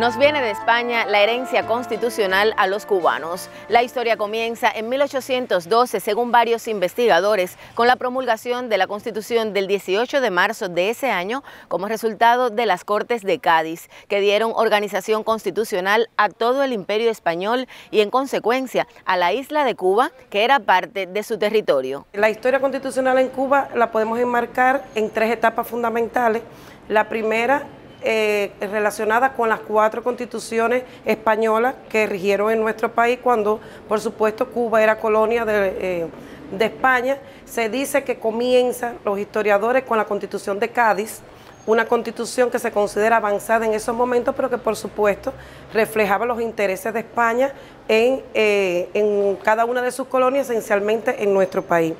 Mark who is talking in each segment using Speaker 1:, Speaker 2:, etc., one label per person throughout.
Speaker 1: Nos viene de España la herencia constitucional a los cubanos. La historia comienza en 1812, según varios investigadores, con la promulgación de la Constitución del 18 de marzo de ese año como resultado de las Cortes de Cádiz, que dieron organización constitucional a todo el imperio español y en consecuencia a la isla de Cuba, que era parte de su territorio.
Speaker 2: La historia constitucional en Cuba la podemos enmarcar en tres etapas fundamentales. La primera eh, relacionada con las cuatro constituciones españolas que rigieron en nuestro país cuando, por supuesto, Cuba era colonia de, eh, España. Se dice que comienza los historiadores con la constitución de Cádiz, una constitución que se considera avanzada en esos momentos, pero que por supuesto reflejaba los intereses de España en, eh, en cada una de sus colonias, esencialmente en nuestro país.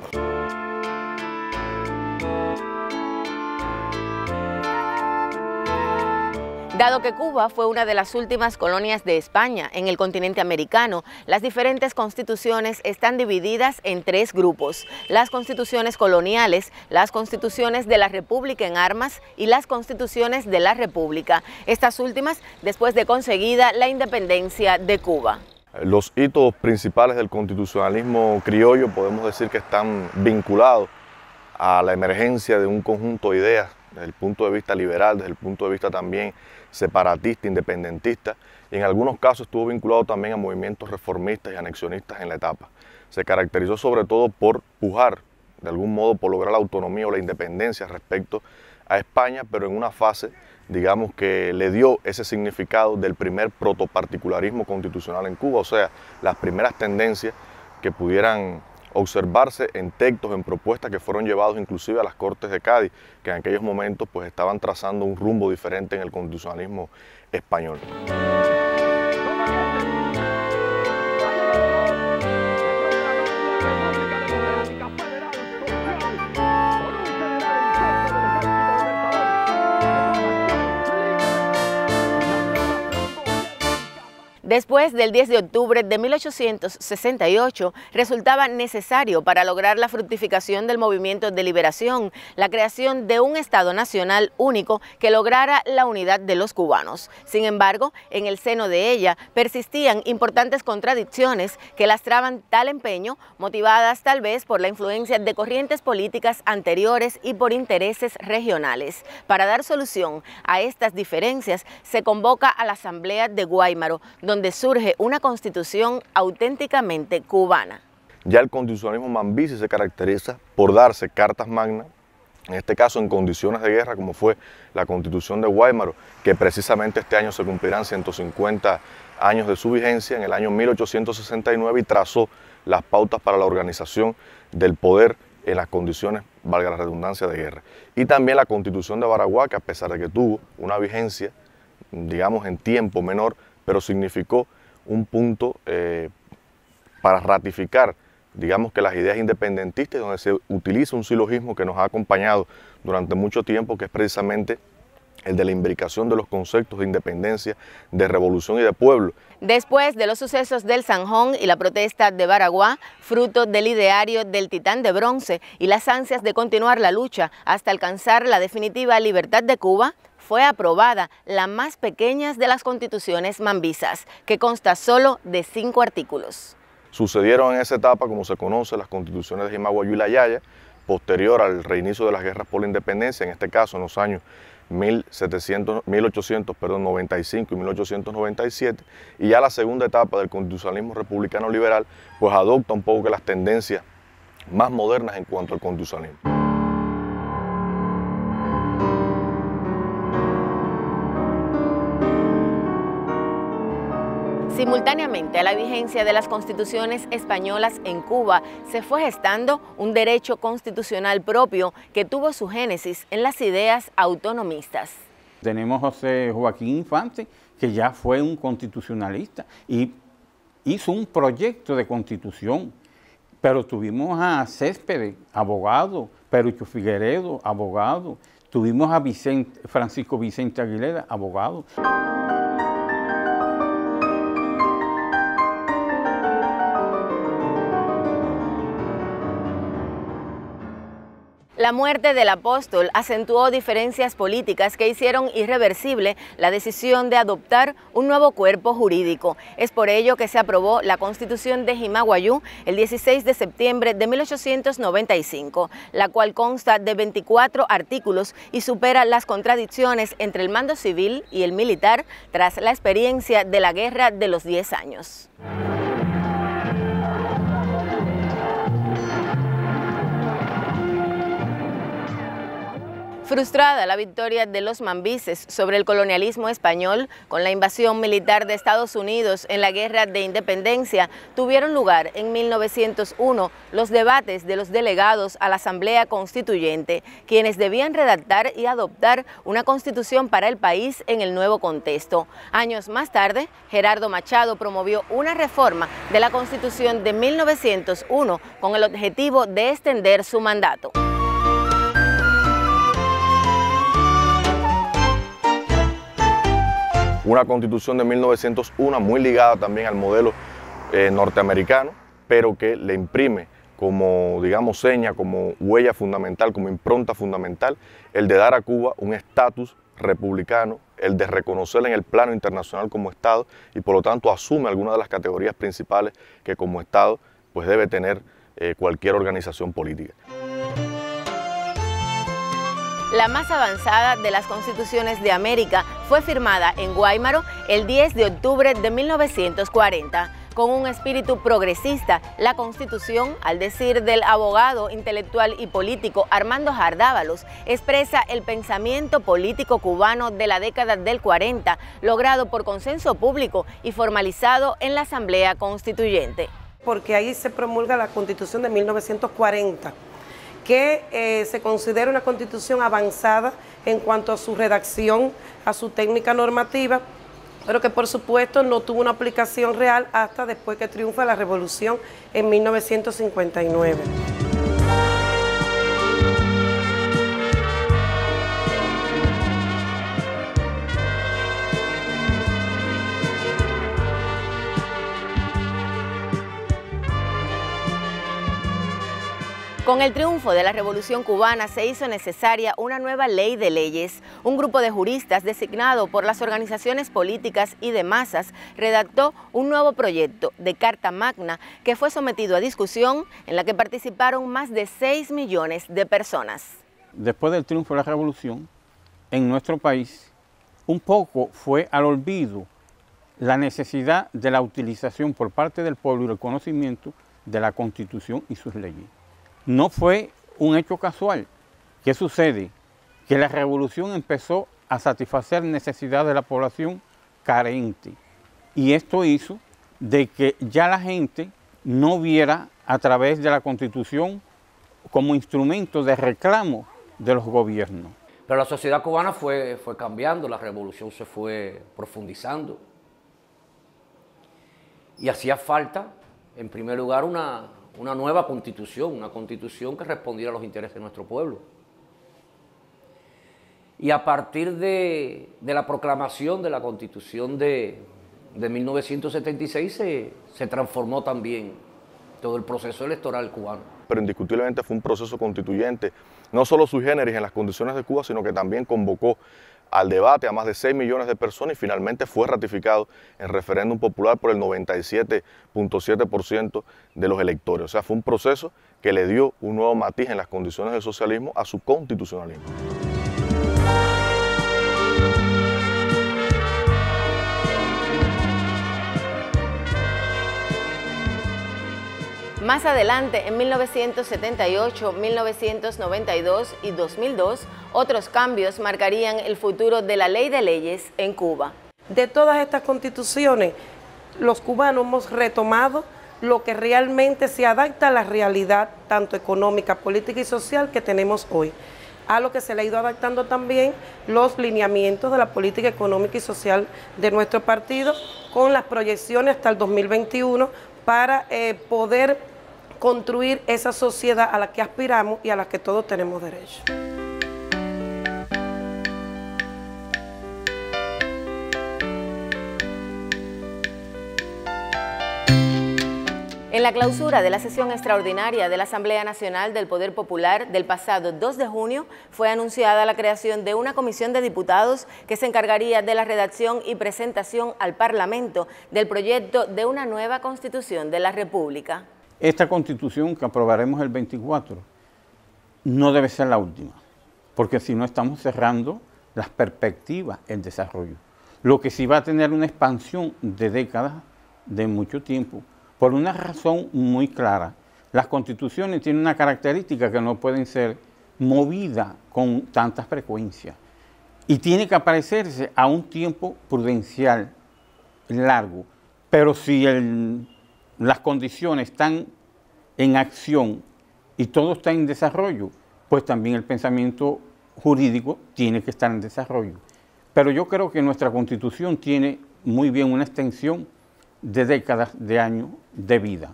Speaker 1: Dado que Cuba fue una de las últimas colonias de España en el continente americano, las diferentes constituciones están divididas en tres grupos. Las constituciones coloniales, las constituciones de la República en armas y las constituciones de la República. Estas últimas después de conseguida la independencia de Cuba.
Speaker 3: Los hitos principales del constitucionalismo criollo podemos decir que están vinculados a la emergencia de un conjunto de ideas desde el punto de vista liberal, desde el punto de vista también separatista, independentista, y en algunos casos estuvo vinculado también a movimientos reformistas y anexionistas en la etapa. Se caracterizó sobre todo por pujar, de algún modo, por lograr la autonomía o la independencia respecto a España, pero en una fase, digamos, que le dio ese significado del primer protoparticularismo constitucional en Cuba, o sea, las primeras tendencias que pudieran observarse en textos, en propuestas que fueron llevados inclusive a las Cortes de Cádiz, que en aquellos momentos pues estaban trazando un rumbo diferente en el constitucionalismo español.
Speaker 1: Después del 10 de octubre de 1868, resultaba necesario para lograr la fructificación del movimiento de liberación, la creación de un Estado nacional único que lograra la unidad de los cubanos. Sin embargo, en el seno de ella persistían importantes contradicciones que lastraban tal empeño, motivadas tal vez por la influencia de corrientes políticas anteriores y por intereses regionales. Para dar solución a estas diferencias, se convoca a la Asamblea de Guaymaro, donde donde surge una constitución auténticamente cubana.
Speaker 3: Ya el constitucionalismo mambisi se caracteriza por darse cartas magnas, en este caso en condiciones de guerra, como fue la constitución de Guaymaro, que precisamente este año se cumplirán 150 años de su vigencia, en el año 1869, y trazó las pautas para la organización del poder en las condiciones, valga la redundancia, de guerra. Y también la constitución de Baraguá, que a pesar de que tuvo una vigencia, digamos, en tiempo menor, pero significó un punto eh, para ratificar, digamos que las ideas independentistas, donde se utiliza un silogismo que nos ha acompañado durante mucho tiempo, que es precisamente el de la imbricación de los conceptos de independencia, de revolución y de pueblo.
Speaker 1: Después de los sucesos del Sanjón y la protesta de Baraguá, fruto del ideario del titán de bronce y las ansias de continuar la lucha hasta alcanzar la definitiva libertad de Cuba, fue aprobada la más pequeña de las constituciones mambisas, que consta solo de cinco artículos.
Speaker 3: Sucedieron en esa etapa, como se conoce, las constituciones de Jimaguayú y La Yaya, posterior al reinicio de las guerras por la independencia, en este caso en los años 1700, 1895 y 1897, y ya la segunda etapa del constitucionalismo republicano liberal, pues adopta un poco las tendencias más modernas en cuanto al constitucionalismo.
Speaker 1: Simultáneamente a la vigencia de las constituciones españolas en Cuba, se fue gestando un derecho constitucional propio que tuvo su génesis en las ideas autonomistas.
Speaker 4: Tenemos a José Joaquín Infante, que ya fue un constitucionalista y hizo un proyecto de constitución, pero tuvimos a Céspedes, abogado, Perucho Figueredo, abogado, tuvimos a Francisco Vicente Aguilera, abogado.
Speaker 1: La muerte del apóstol acentuó diferencias políticas que hicieron irreversible la decisión de adoptar un nuevo cuerpo jurídico. Es por ello que se aprobó la Constitución de Jimaguayú el 16 de septiembre de 1895, la cual consta de 24 artículos y supera las contradicciones entre el mando civil y el militar tras la experiencia de la Guerra de los 10 años. Frustrada la victoria de los mambises sobre el colonialismo español con la invasión militar de Estados Unidos en la Guerra de Independencia, tuvieron lugar en 1901 los debates de los delegados a la Asamblea Constituyente, quienes debían redactar y adoptar una constitución para el país en el nuevo contexto. Años más tarde, Gerardo Machado promovió una reforma de la Constitución de 1901 con el objetivo de extender su mandato.
Speaker 3: Una constitución de 1901 muy ligada también al modelo eh, norteamericano, pero que le imprime como, digamos, seña, como huella fundamental, como impronta fundamental, el de dar a Cuba un estatus republicano, el de reconocerla en el plano internacional como Estado y por lo tanto asume algunas de las categorías principales que como Estado pues debe tener eh, cualquier organización política
Speaker 1: la más avanzada de las constituciones de América, fue firmada en Guaymaro el 10 de octubre de 1940. Con un espíritu progresista, la Constitución, al decir del abogado intelectual y político Armando Jardávalos, expresa el pensamiento político cubano de la década del 40, logrado por consenso público y formalizado en la Asamblea Constituyente.
Speaker 2: Porque ahí se promulga la Constitución de 1940 que eh, se considera una constitución avanzada en cuanto a su redacción, a su técnica normativa, pero que por supuesto no tuvo una aplicación real hasta después que triunfa la revolución en 1959.
Speaker 1: Con el triunfo de la Revolución cubana se hizo necesaria una nueva ley de leyes. Un grupo de juristas designado por las organizaciones políticas y de masas redactó un nuevo proyecto de Carta Magna que fue sometido a discusión en la que participaron más de 6 millones de personas.
Speaker 4: Después del triunfo de la Revolución, en nuestro país, un poco fue al olvido la necesidad de la utilización por parte del pueblo y el conocimiento de la Constitución y sus leyes. No fue un hecho casual. ¿Qué sucede? Que la revolución empezó a satisfacer necesidades de la población carente. Y esto hizo de que ya la gente no viera a través de la constitución como instrumento de reclamo de los gobiernos.
Speaker 5: Pero la sociedad cubana fue, fue cambiando, la revolución se fue profundizando. Y hacía falta, en primer lugar, una, una nueva constitución, una constitución que respondiera a los intereses de nuestro pueblo. Y a partir de, la proclamación de la constitución de, 1976 se, transformó también todo el proceso electoral cubano.
Speaker 3: Pero indiscutiblemente fue un proceso constituyente, no solo sui generis en las condiciones de Cuba, sino que también convocó al debate a más de 6 millones de personas y finalmente fue ratificado en referéndum popular por el 97.7% de los electores. O sea, fue un proceso que le dio un nuevo matiz en las condiciones del socialismo a su constitucionalismo.
Speaker 1: Más adelante, en 1978, 1992 y 2002, otros cambios marcarían el futuro de la ley de leyes en Cuba.
Speaker 2: De todas estas constituciones, los cubanos hemos retomado lo que realmente se adapta a la realidad, tanto económica, política y social que tenemos hoy a lo que se le ha ido adaptando también los lineamientos de la política económica y social de nuestro partido con las proyecciones hasta el 2021 para eh, poder construir esa sociedad a la que aspiramos y a la que todos tenemos derecho.
Speaker 1: En la clausura de la sesión extraordinaria de la Asamblea Nacional del Poder Popular del pasado 2 de junio fue anunciada la creación de una comisión de diputados que se encargaría de la redacción y presentación al Parlamento del proyecto de una nueva Constitución de la República.
Speaker 4: Esta Constitución que aprobaremos el 24 no debe ser la última, porque si no estamos cerrando las perspectivas en desarrollo. Lo que sí va a tener una expansión de décadas, de mucho tiempo, por una razón muy clara. Las constituciones tienen una característica que no pueden ser movidas con tanta frecuencia y tiene que aparecerse a un tiempo prudencial largo. Pero si las condiciones están en acción y todo está en desarrollo, pues también el pensamiento jurídico tiene que estar en desarrollo. Pero yo creo que nuestra constitución tiene muy bien una extensión de décadas de años de vida.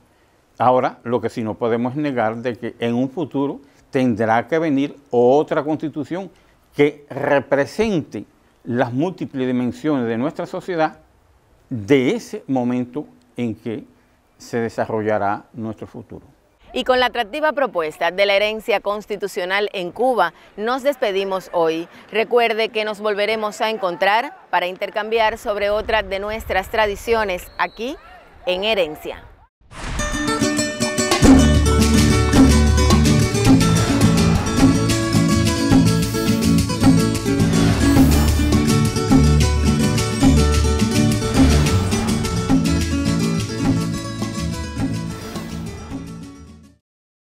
Speaker 4: Ahora, lo que sí no podemos negar de que en un futuro tendrá que venir otra constitución que represente las múltiples dimensiones de nuestra sociedad de ese momento en que se desarrollará nuestro futuro.
Speaker 1: Y con la atractiva propuesta de la herencia constitucional en Cuba, nos despedimos hoy. Recuerde que nos volveremos a encontrar para intercambiar sobre otra de nuestras tradiciones aquí en Herencia.